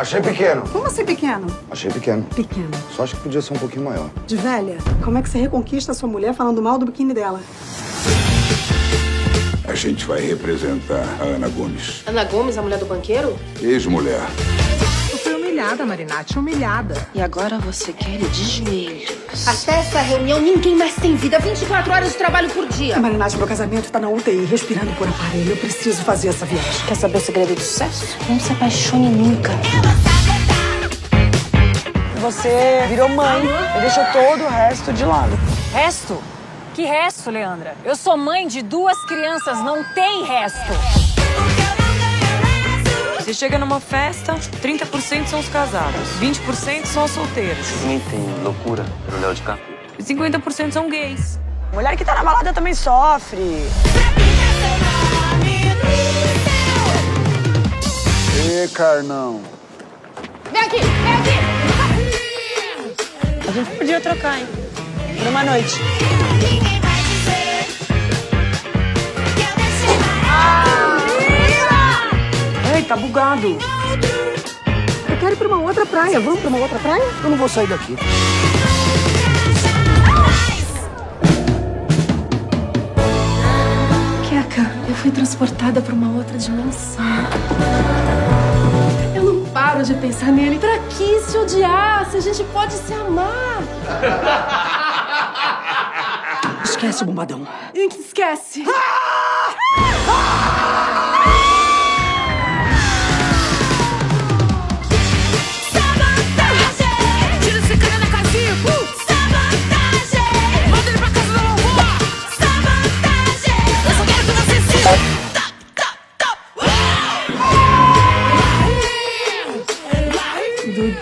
Achei pequeno. Como assim pequeno? Achei pequeno. Pequeno. Só acho que podia ser um pouquinho maior. De velha? Como é que você reconquista a sua mulher falando mal do biquíni dela? A gente vai representar a Ana Gomes. Ana Gomes, a mulher do banqueiro? Ex-mulher. Eu fui humilhada, Marinati, humilhada. E agora você quer ele de joelhos. Até essa reunião, ninguém mais tem vida. 24 horas de trabalho por dia. Marinati, meu casamento tá na UTI, respirando por aparelho. Eu preciso fazer essa viagem. Quer saber o segredo do sucesso? Não se apaixone nunca. Você virou mãe e deixou todo o resto de lado. Resto? Que resto, Leandra? Eu sou mãe de duas crianças, não tem resto. Você chega numa festa, 30% são os casados, 20% são os solteiros. Também tem loucura pelo Léo DiCaprio. E 50% são gays. Mulher que tá na balada também sofre. Ê, carnão. Vem aqui, vem aqui. A gente podia trocar, hein? Por uma noite. Tá bugado. Eu quero ir pra uma outra praia. Vamos pra uma outra praia? Eu não vou sair daqui. Keka, eu fui transportada pra uma outra dimensão. Eu não paro de pensar nele. Pra que se odiar se a gente pode se amar? Esquece o bombadão. Esquece. Tira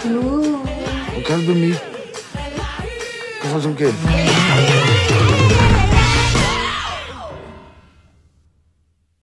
Dudu. Eu quero dormir. Quer fazer o quê?